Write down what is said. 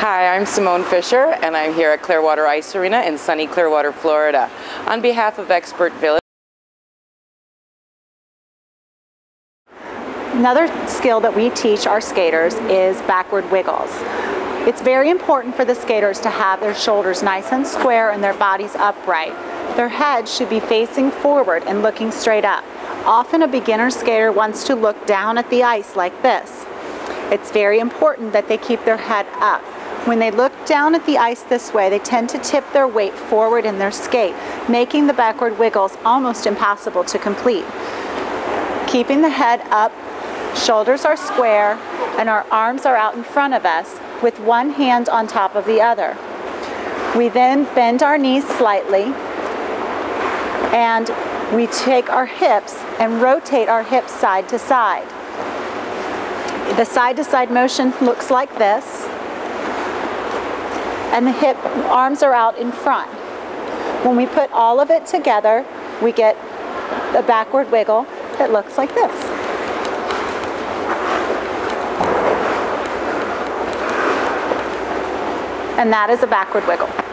Hi, I'm Simone Fisher, and I'm here at Clearwater Ice Arena in sunny Clearwater, Florida. On behalf of Expert Village, Another skill that we teach our skaters is backward wiggles. It's very important for the skaters to have their shoulders nice and square and their bodies upright. Their heads should be facing forward and looking straight up. Often a beginner skater wants to look down at the ice like this. It's very important that they keep their head up. When they look down at the ice this way, they tend to tip their weight forward in their skate, making the backward wiggles almost impossible to complete. Keeping the head up, shoulders are square, and our arms are out in front of us with one hand on top of the other. We then bend our knees slightly and we take our hips and rotate our hips side to side. The side to side motion looks like this and the hip arms are out in front. When we put all of it together, we get a backward wiggle that looks like this. And that is a backward wiggle.